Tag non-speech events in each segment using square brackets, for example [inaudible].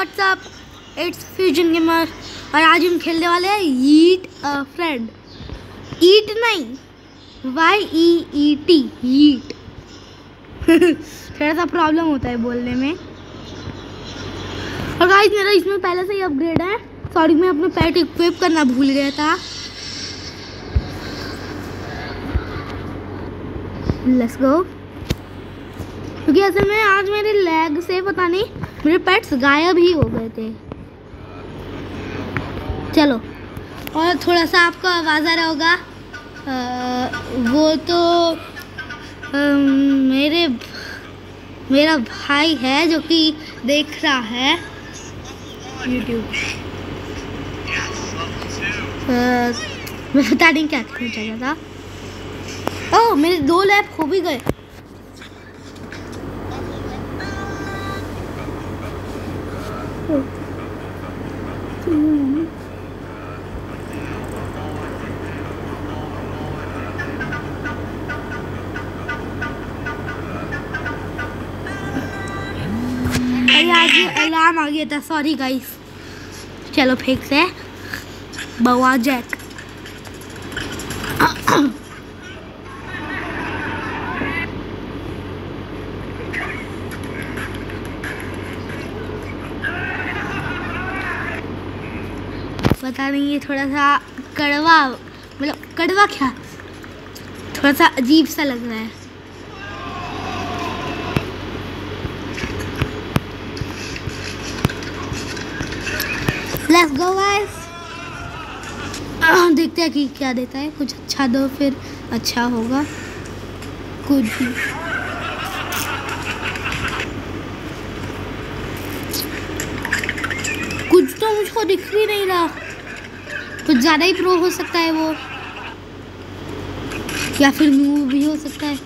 WhatsApp it's fusion gamer और आज हम खेलने वाले हैं ईट अ फ्रेंड ईट नहीं वाई ई ई टी ईट थोड़ा सा प्रॉब्लम होता है बोलने में। और गाइस मेरा इसमें पहले से ही अपग्रेड है। सॉरी मैं अपना पैट इक्विप करना भूल गया था। लेट्स गो क्योंकि असल में आज मेरे लेग से पता नहीं मेरे पेट्स गायब ही हो गए थे। चलो। और थोड़ा सा आपको आवाज़ आ रहा होगा। आ, वो तो आ, मेरे मेरा भाई है जो कि देख रहा है। यूट्यूब मैं बता नहीं क्या पूछा था। ओह मेरे दो लैब खो भी गए। अलार्म आ गया था सॉरी गाइस चलो फेंक से बवा जैक पता नहीं ये थोड़ा सा कड़वा मतलब कड़वा क्या? थोड़ा सा अजीब सा लग रहा है। लेट्स गो गाइस देखते हैं कि क्या देता है। कुछ अच्छा दो, फिर अच्छा होगा। कुछ भी। कुछ तो मुझको दिख भी नहीं रहा। कुछ ज़्यादा ही प्रो हो सकता है वो। या फिर मूव भी हो सकता है।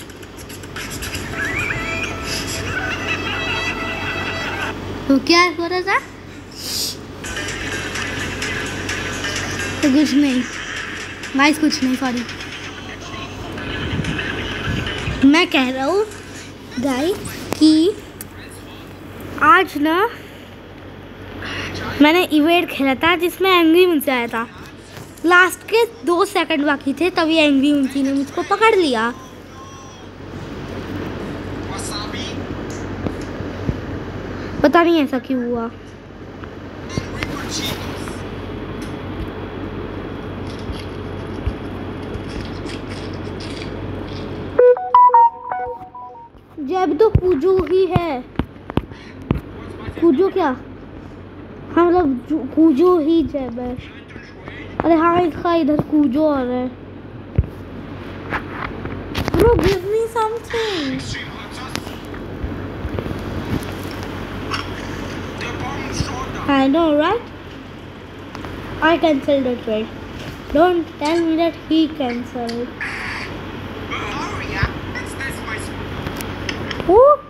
तो क्या हो रहा था तो कुछ नहीं। गाइस कुछ नहीं सॉरी मैं कह रहा हूँ गाइस कि आज ना मैंने इवेंट खेला था जिसमें एंग्री मुंसी आया था। लास्ट के दो सेकंड बाकी थे, तभी एंग्री मुंसी ने मुझको पकड़ लिया। पता नहीं ऐसा क्यों हुआ। क्या हाँ मतलब कूजो ही जब है अरे हाँ इसका इधर कूजो आ रहा है Bro, give me something. I know, right? I cancelled the trade. Don't tell me that he cancelled. Who?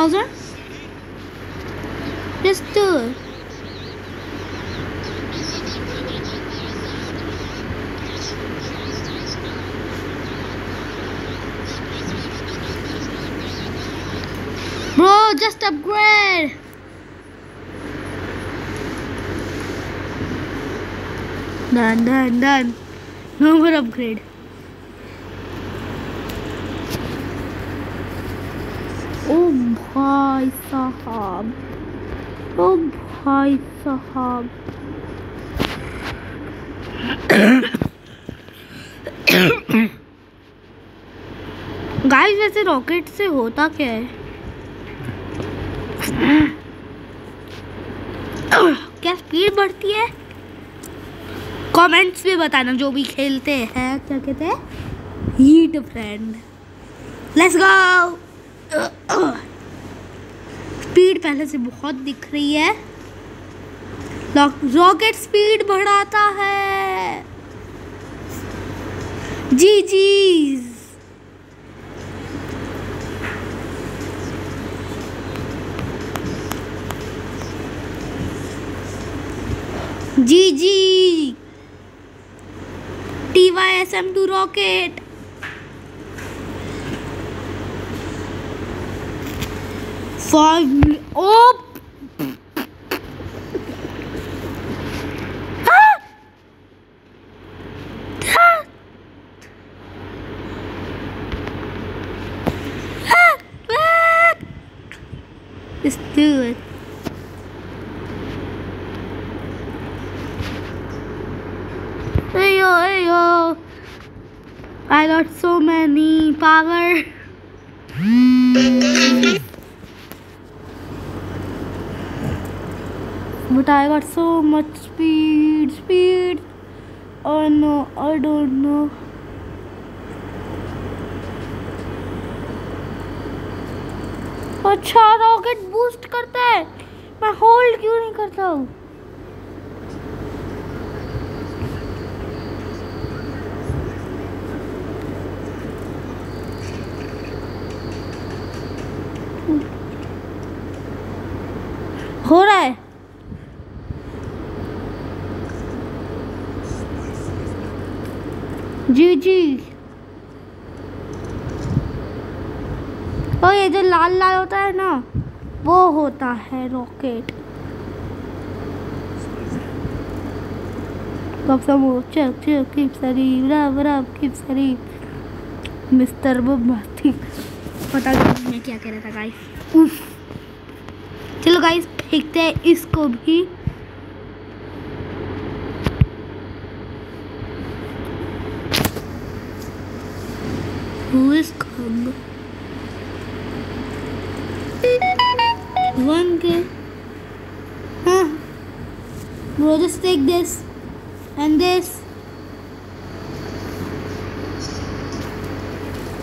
Hauser? Let's do it. Bro, just upgrade! Done, done, done. No more upgrade. भाई साहब ओ भाई साहब guys, वैसे rocket से होता क्या है? क्या स्पीड बढ़ती है? कमेंट्स में बताना, जो भी खेलते हैं, क्या कहते हैं? Heat friend let's go speed पहले से बहुत दिख रही है। रॉकेट स्पीड बढ़ाता है। जी जी। जी जी। T Y S M to rocket five O Let's do it. Ayo, ayo. I got so many power. but I got much speed, speed. Oh no, I don't know. अच्छा rocket boost करता है मैं hold क्यों नहीं करता हूँ हो रहा है जी जी और ये जो लाल लाल होता है ना, वो होता है रॉकेट कब सब चक चक कीप सरी रब रब कीप सरी मिस्टर बम्बास्टिक पता नहीं मैं क्या कह रहा था गाइस चलो गाइस फेंकते हैं इसको भी. Who is come? Bro, just take this and this.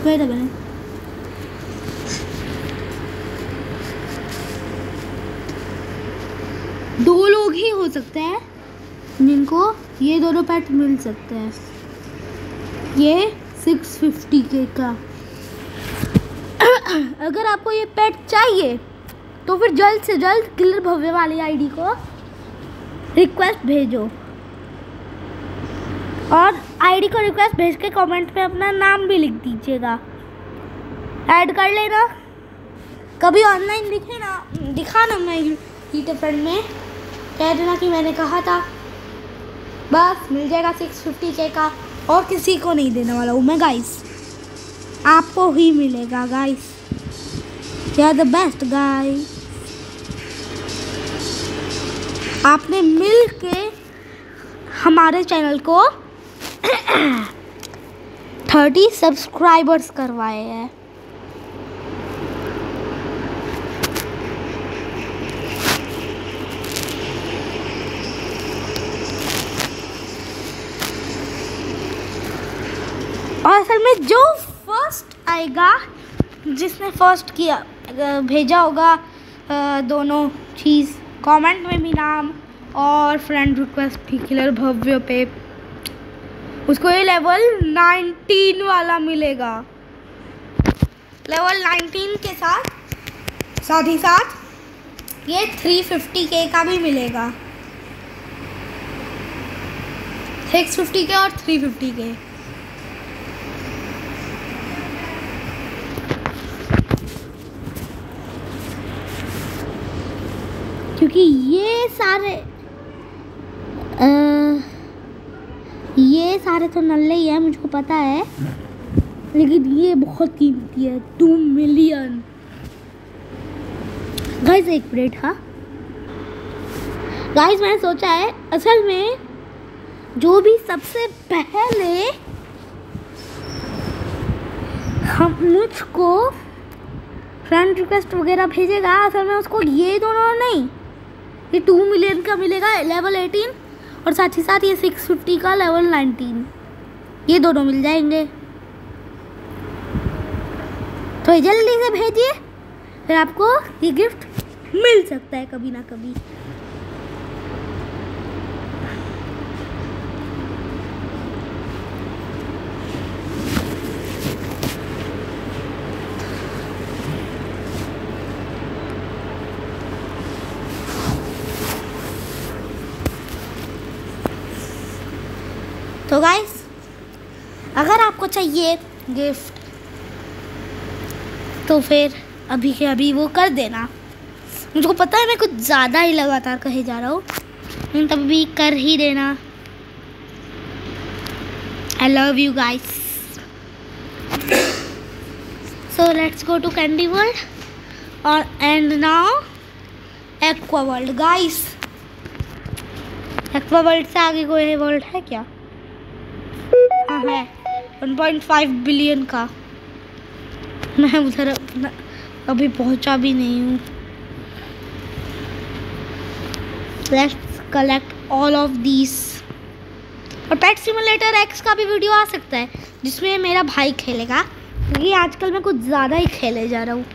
Wait a minute. दो लोग ही हो सकते हैं जिनको ये दोनों पैट मिल सकते हैं ये 650 के का अगर आपको ये पैट चाहिए तो फिर जल्द से जल्द किलर भव्य वाली आईडी को रिक्वेस्ट भेजो। और आईडी को रिक्वेस्ट भेज के कमेंट में अपना नाम भी लिख दीजिएगा। ऐड कर लेना। कभी ऑनलाइन दिखे ना, दिखा ना मैं हीटर फ्रेंड में। कह देना कि मैंने कहा था। बस, मिल जाएगा सिक्स फिफ्टी के का। और किसी को नहीं देने वाला हूँ मैं गाइस आपको ही मिलेगा guys you are the best guys आपने मिल के हमारे चैनल को थर्टी सब्सक्राइबर्स करवाए हैं। और असल में जो फ़र्स्ट आएगा, जिसने फ़र्स्ट किया भेजा होगा दोनों चीज़ कमेंट में भी नाम और फ्रेंड रिक्वेस्ट भी किलर भव्य पे। उसको ये लेवल 19 वाला मिलेगा। लेवल 19 के साथ साथ ही साथ ये 350 के का भी मिलेगा। 650 के और 350 के क्योंकि ये सारे आ, ये सारे तो नल्ले ही है मुझको पता है। लेकिन ये बहुत कीमती है टू मिलियन गाइस एक मिनट हाँ। गाइस मैंने सोचा है असल में जो भी सबसे पहले हम मुझको फ्रेंड रिक्वेस्ट वगैरह भेजेगा असल में उसको ये दोनों नहीं ये टू मिलियन का मिलेगा लेवल एटीन और साथ ही साथ ये सिक्स फिफ्टी का लेवल नाइनटीन ये दोनों मिल जाएँगे। तो जल्दी से भेजिए, फिर आपको ये गिफ्ट मिल सकता है कभी ना कभी तो गाइस आपको चाहिए गिफ्ट। तो फिर अभी के अभी वो कर देना। मुझको पता है मैं कुछ ज़्यादा ही लगातार कहे जा रहा हूँ। लेकिन तब भी कर ही देना। I love you guys so let's go to candy world और and now aqua world guys aqua world से आगे कोई वर्ल्ड है क्या? हाँ है। 1.5 बिलियन का। मैं उधर अपना अभी पहुँचा भी नहीं हूँ। Let's collect all of these और पेट सिमुलेटर एक्स का भी वीडियो आ सकता है, जिसमें मेरा भाई खेलेगा, क्योंकि आजकल मैं कुछ ज़्यादा ही खेले जा रहा हूँ।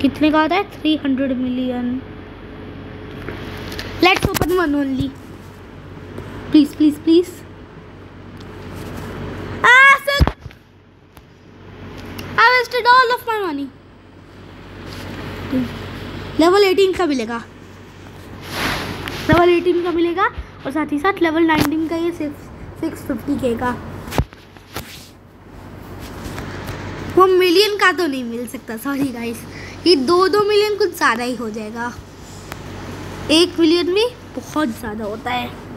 कितने का आता है? Three hundred million let's open one only please please please I wasted all of my money. Level 18 का मिलेगा। लेवल 18 का मिलेगा और साथ ही साथ लेवल 19 का ये सिक्स सिक्स फिफ्टी के का। वो मिलियन का तो नहीं मिल सकता सॉरी गाइस ये दो दो मिलियन कुछ ज़्यादा ही हो जाएगा। एक मिलियन भी बहुत ज़्यादा होता है।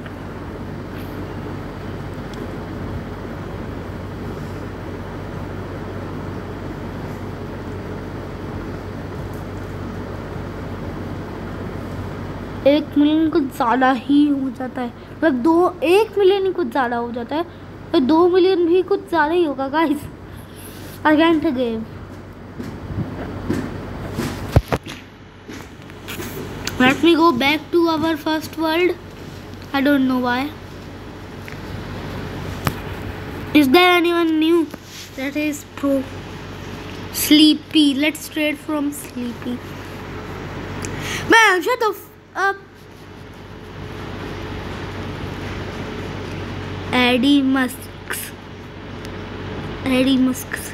एक मिलियन कुछ ज़्यादा ही हो जाता है। मतलब दो, एक मिलियन ही कुछ ज़्यादा हो जाता है। और दो मिलियन भी कुछ ज़्यादा ही होगा guys again game let me go back to our first world I don't know why is there anyone new that is pro sleepy let's trade from sleepy मैं अच्छा तो up. Eddie Musks. Eddie Musks.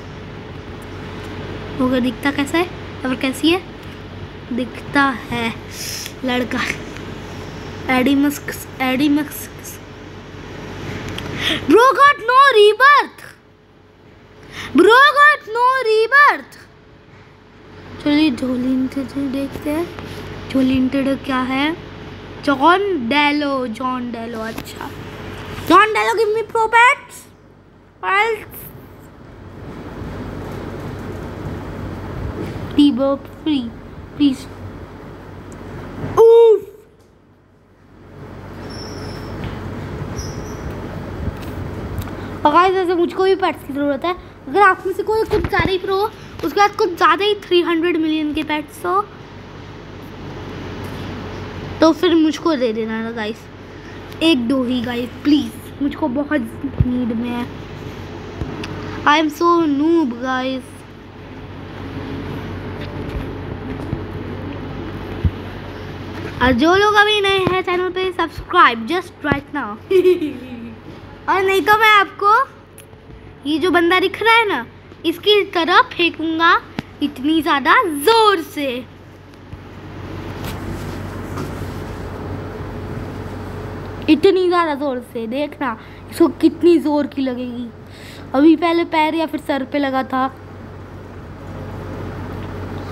होगा, दिखता कैसा है और कैसी है दिखता है, लड़का Eddie Musk Eddie Musk bro got no rebirth bro got no rebirth चलिए जोलिंटेड देखते हैं जोलिंटेड क्या है? जॉन डेलो जॉन डेलो अच्छा। John Dello give me pro pets rebirth free please Oof! और गाइस ऐसे मुझको भी पेट्स की ज़रूरत है। अगर आप में से कोई कुछ ज़्यादा ही प्रो उसके बाद कुछ ज़्यादा ही थ्री हंड्रेड मिलियन के पैट्स हो तो फिर मुझको दे देना ना गाइस एक दो ही गाइस प्लीज़ मुझको बहुत नीड में। है I am so noob guys और जो लोग अभी नए हैं चैनल पे सब्सक्राइब जस्ट राइट नाउ और नहीं तो मैं आपको ये जो बंदा दिख रहा है ना इसकी तरफ़ फेंकूँगा इतनी ज़्यादा ज़ोर से। इतनी ज़्यादा ज़ोर से, देखना। इसको कितनी ज़ोर की लगेगी। अभी पहले पैर या फिर सर पे लगा था।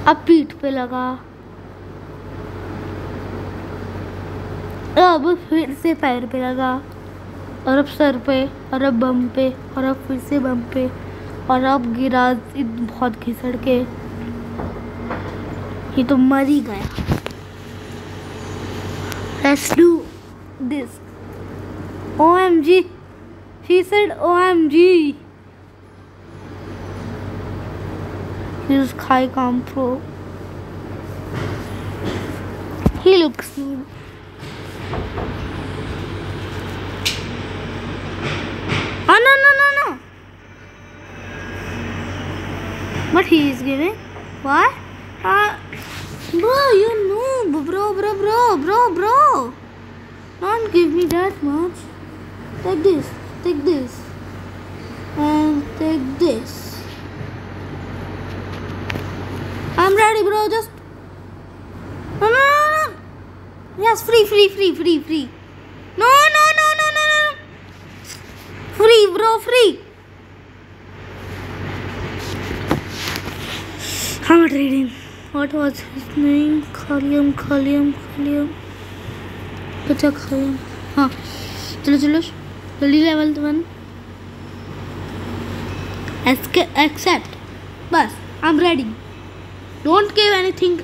अब पीठ पे लगा। अब फिर से पैर पे लगा। और अब सर पे, और अब बम पे, और अब फिर से बम पे। और अब गिरा बहुत घिसड़ के। ये तो मर ही गया। Let's do this. OMG. She said OMG. Is Kai Pro. He looks smooth. Oh no no no no! What he is giving? What? Uh, bro, you know, bro, bro, bro, bro, bro. Don't give me that much. Take this, take this, and take this. I'm ready, bro. Just no, no, no, no. Yes, free, free, free, free, free. No, no, no, no, no, no. Free, bro, free. I'm not reading. What was his name? Khaliam, Khaliam, Khaliam. बच्चा खलियम हाँ चलो चलो Slowly level 1. Escape, accept. Bus, I'm ready. Don't give anything.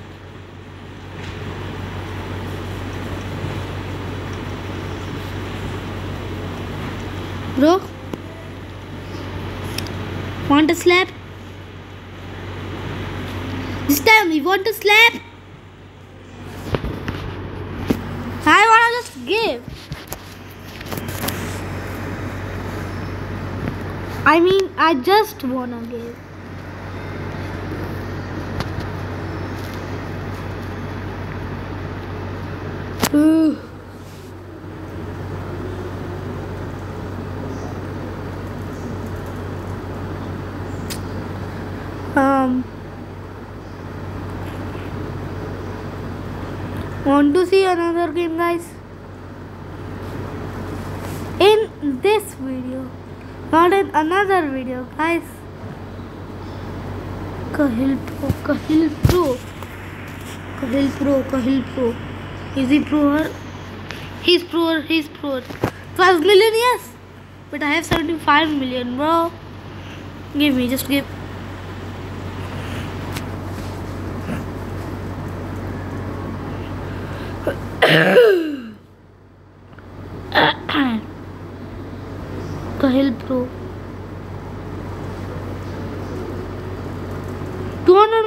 Bro? Want a slap? This time we want a slap? I mean I just wanna give Ugh. um want to see another game guys in this video in another video guys. Kahil Pro Kahil Pro. Kahil Pro Kahil Pro. Is he pro? He's pro he's pro. 12 million yes. But I have 75 million bro. Give me just give. [coughs] [coughs] Kahil Pro.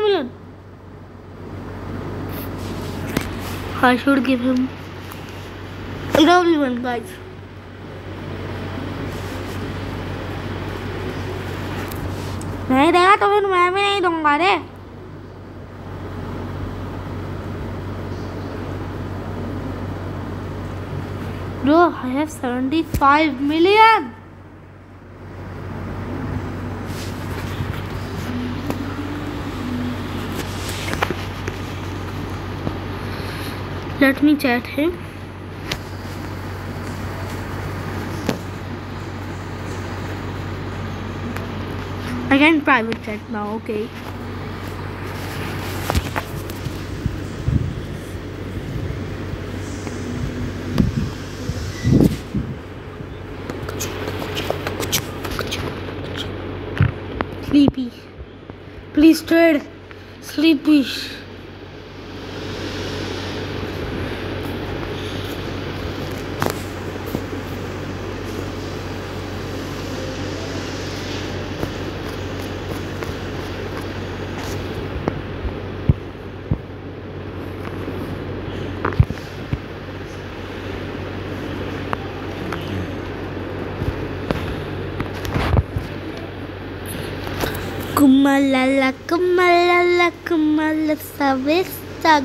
Milan I should give him love you one guys नहीं देगा तो फिर मैं भी नहीं दूँगा रे। Bro, I have 75 million. Let me chat him. I can private chat now, okay. Sleepy. Please trade. Sleepy.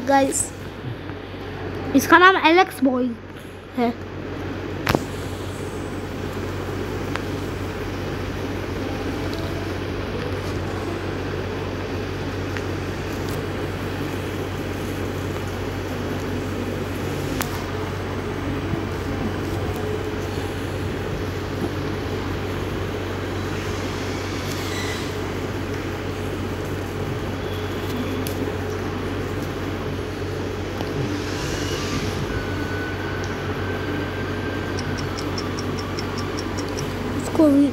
Guys. इसका नाम एलेक्स बॉय है Covid.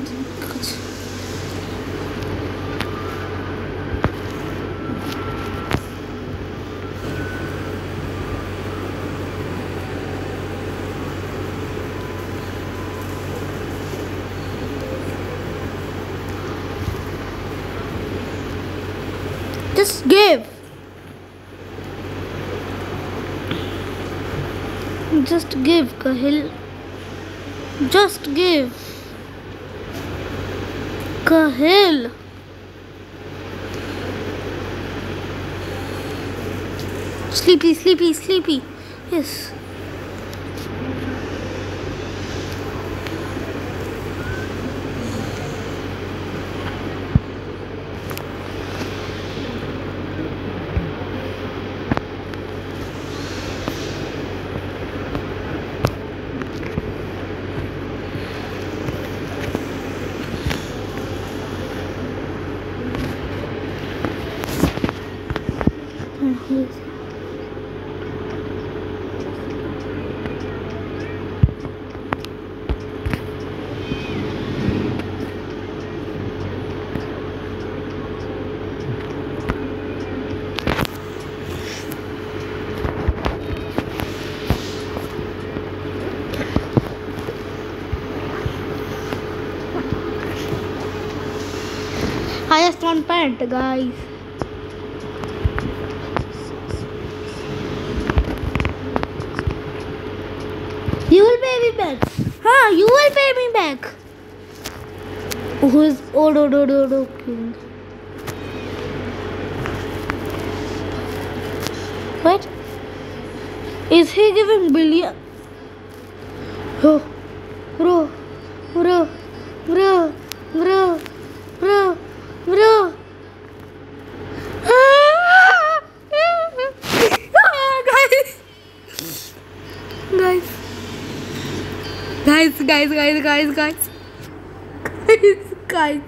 Just give. Just give, Kahil. Just give. Kahil. Sleepy, sleepy, sleepy. Yes. One pant, guys. You will pay me back. Huh? You will pay me back. Who is Odo oh, Do Do Do King? What? Is he giving billion? Oh, bro, bro, bro, bro, bro, bro. Ah! guys, guys, guys, guys, guys, guys, guys, guys,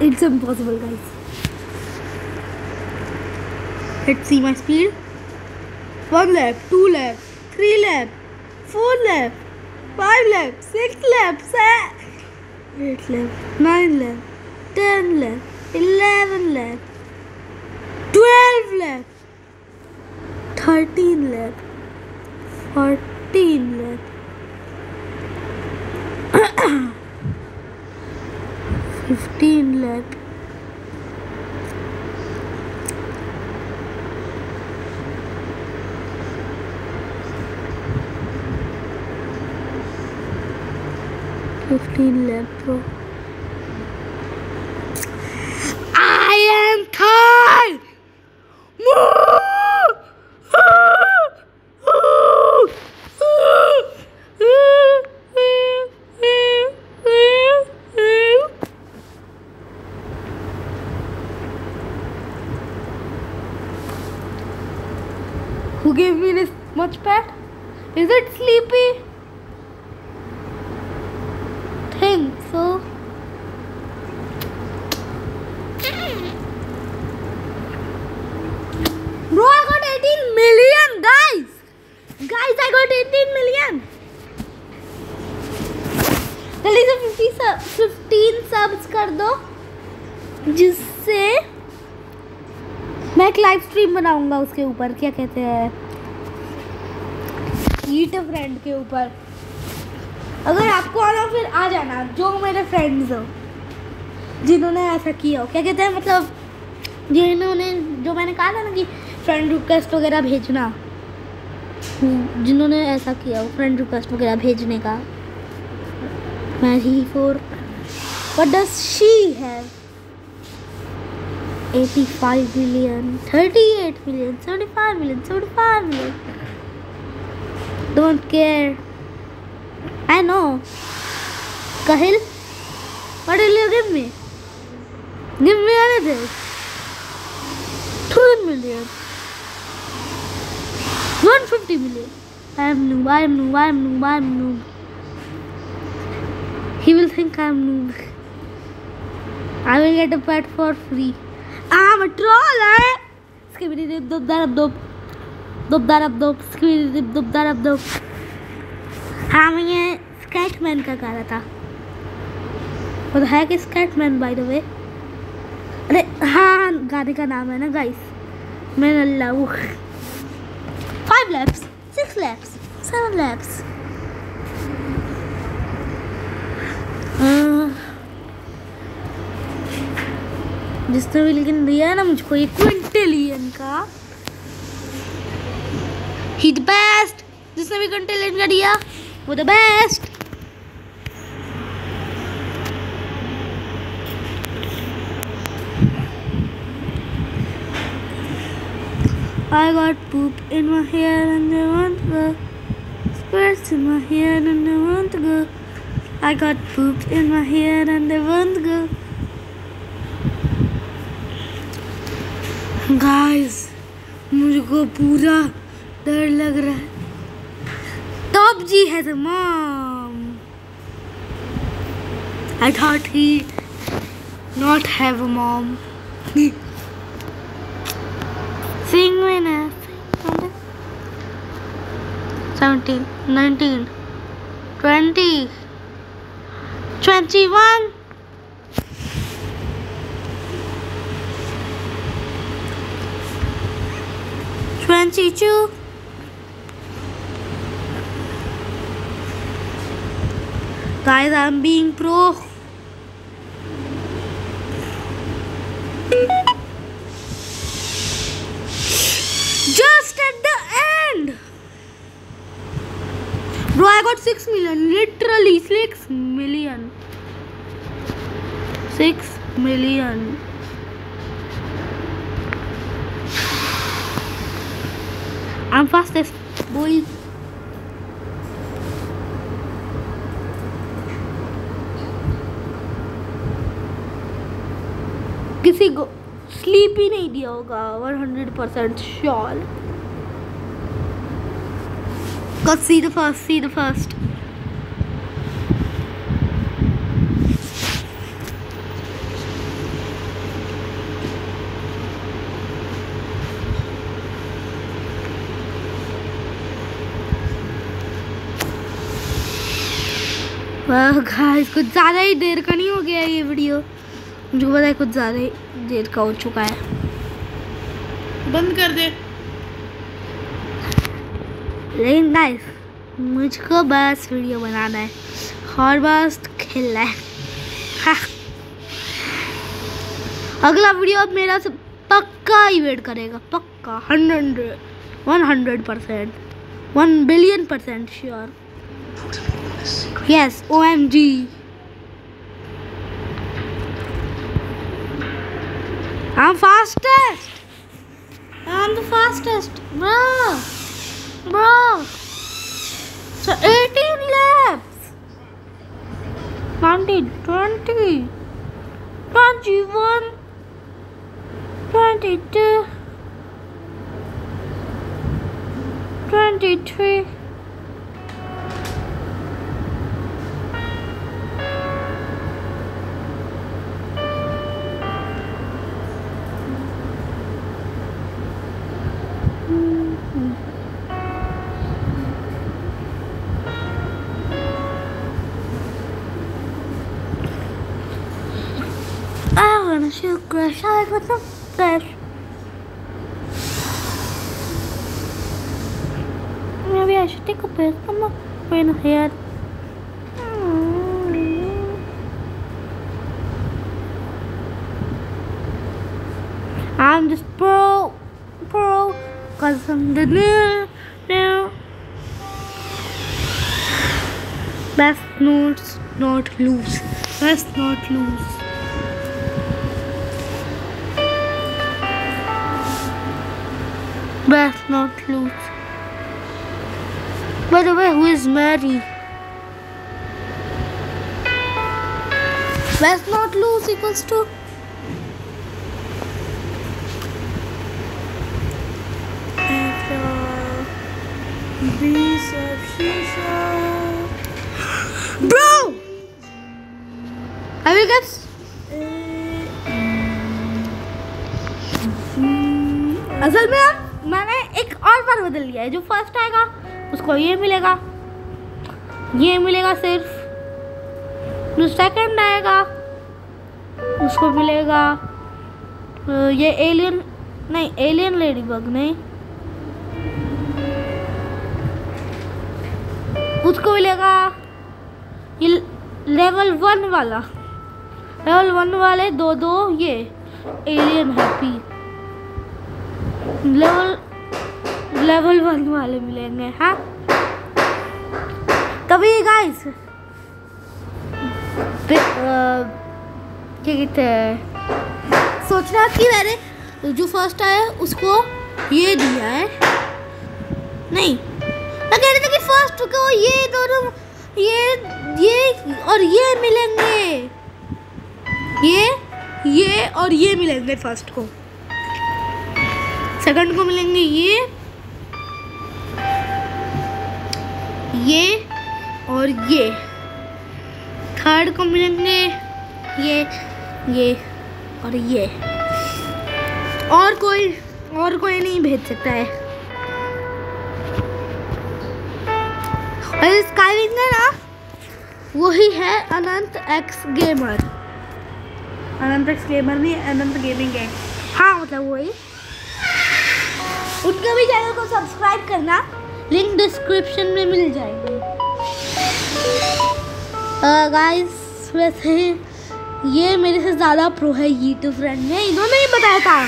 it's impossible, guys. Let's see my speed. One lap, two lap, three lap, four lap, five lap, six lap, seven, eight lap, nine lap, ten lap, eleven lap, twelve lap, thirteen lakh fourteen lakh fifteen lakh fifteen lakh much pet? Is it sleepy? Think so. Bro, I got 18 million, guys. Guys, I got 18 million. जल्दी से 50 सब 15 subs कर दो जिससे मैं एक live stream बनाऊँगा उसके ऊपर क्या कहते हैं फ्रेंड के ऊपर। अगर आपको आना फिर आ जाना, जो मेरे फ्रेंड्स हो, जिन्होंने ऐसा किया हो। क्या कहते हैं मतलब जिन्होंने, जो मैंने कहा था ना कि फ्रेंड रिक्वेस्ट वगैरह भेजना, जिन्होंने ऐसा किया हो फ्रेंड रिक्वेस्ट वगैरह भेजने का। मैं ही for what does she have 85 million 38 million 75 million 75 million don't care. I know. Kahil what will you give me? Give me anything. 2 million. 150 million. I am noob I am noob I am noob I am noob. He will think I am noob. I will get a pet for free. I'm a troll, eh? Skibidi dip dub darab dub. Dub darab dub. Skibidi dip dub darab dub. हाँ मैं ये स्केटमैन का गा रहा था। वो है कि स्केटमैन बाय द वे अरे हाँ गाने का नाम है ना गाइस मैं अल्लाह five laps six laps seven laps जिसने भी लेकिन दिया है ना मुझको, ये क्विंटेलियन का। ही द बेस्ट जिसने भी कंटेंट का दिया वो the best I got poop in my hair and I want to go. Squirts in my hair and I want to go. I got poop in my hair and I want to go. Guys, मुझको पूरा डर लग रहा है top जी है the mom I thought he not have a mom. Sing winner. 17, 19, 20, 21. Twenty-two, guys. I'm being pro. Just at the end, bro. I got six million. Literally six million. Six million. I'm fastest, किसी को sleep ही नहीं दिया होगा 100 percent sure the first, see the first. वाह गाइस कुछ ज़्यादा ही देर का नहीं हो गया ये वीडियो मुझे पता है कुछ ज़्यादा ही देर का हो चुका है। बंद कर दे। लेकिन गाइस मुझको बस वीडियो बनाना है। और बस खेलना है। हाँ। अगला वीडियो अब मेरा से पक्का ही वेट करेगा। पक्का hundred one hundred percent one billion percent sure yes O M G I'm fastest. I'm the fastest, bro. Bro. So 18 laps. 19, 20, 21, 22, 23. Shoot grass I with a fish. Maybe I should take a piss. I'm not brain ahead. I'm just pro, pro, cause I'm the new, new. Best notes not lose. Best not lose. Best not lose. By the way, who is Mary? Best not lose equals to Bro! Have you guys? असल में अब मैंने एक और बार बदल लिया है। जो फ़र्स्ट आएगा, उसको ये मिलेगा। ये मिलेगा सिर्फ़। जो सेकंड आएगा, उसको मिलेगा ये एलियन नहीं एलियन लेडी बग नहीं। उसको मिलेगा ये लेवल वन वाला। लेवल वन वाले दो दो ये alien happy level level one वाले मिलेंगे हाँ? तभी गाइस क्या कहते हैं? सोचना कि मैंने जो फ़र्स्ट आया, उसको ये दिया है। नहीं, मैं कह रही थी कि फ़र्स्ट को ये दोनों, ये ये और ये मिलेंगे। ये ये और ये मिलेंगे फ़र्स्ट को। सेकंड को मिलेंगे ये ये और ये। थर्ड को मिलेंगे ये ये और ये। और कोई और कोई नहीं भेज सकता है। और है ना? वही है Anant X gamer Anant X gamer नहीं अनंत गेमिंग है। हाँ मतलब वही। उनके भी चैनल को सब्सक्राइब करना। लिंक डिस्क्रिप्शन में मिल जाएगी। गाइस वैसे ये मेरे से ज़्यादा प्रो है ये तो फ्रेंड ने। इन्होंने ही बताया था।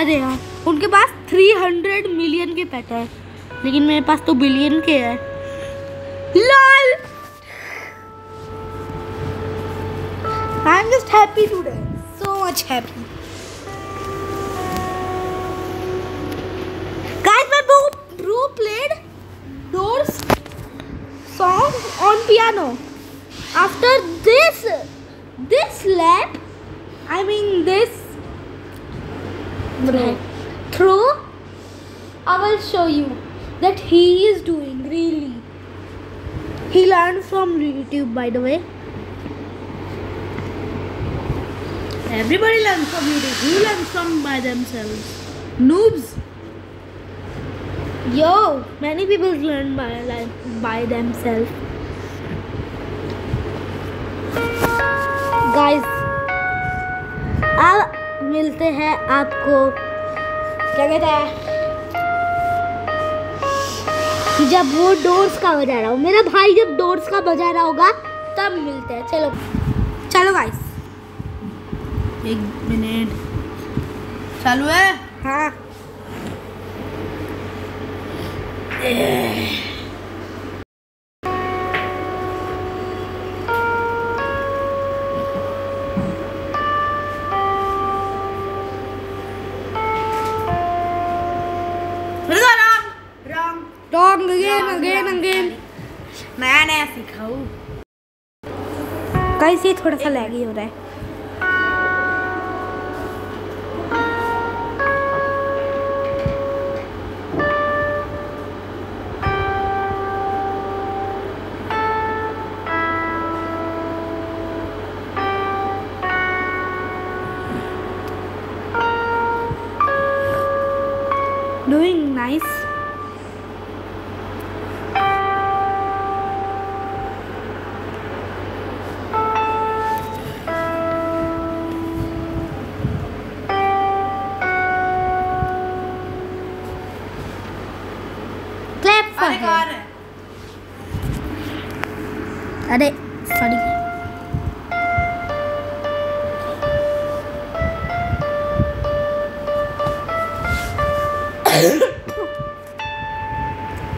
अरे हाँ उनके पास 300 मिलियन के पेट है, लेकिन मेरे पास तो बिलियन के है। लाल I am just happy today so much happy piano after this this lap i mean this throw i will show you that he is doing really he learned from youtube by the way Everybody learns from YouTube. Who learns from by themselves? Noobs. Yo, many people learn by like by themselves. Guys, अब मिलते हैं आपको। क्या कहते हैं? जब वो doors का बजा रहा हो मेरा भाई जब डोर्स का बजा रहा होगा तब मिलते हैं। चलो चलो गाइस एक मिनट। चालू है? हाँ। गाइस ये थोड़ा सा लैग ही हो रहा है।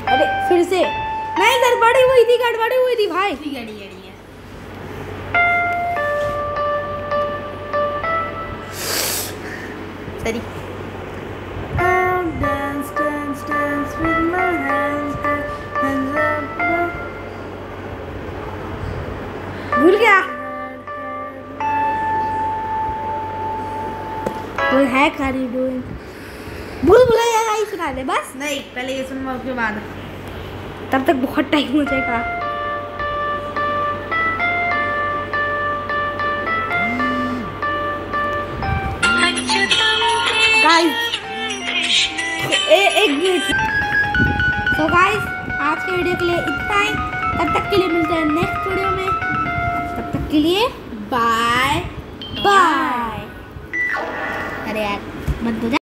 अरे फिर से। नहीं गड़बड़ी हुई थी गड़बड़ी हुई थी भाई। है है है। Sorry. Dance dance dance with my hands hands up भूल गया वो है खाली डूइंग भूल सुना दे बस। नहीं पहले ये सुनवा उसके बाद। तब तक बहुत टाइम हो जाएगा। गाइस एक मिनट तो गाइस आज के वीडियो के लिए इतना ही। तब तक के लिए मिलते हैं नेक्स्ट वीडियो में। तब तक के लिए बाय बाय अरे यार मत बजा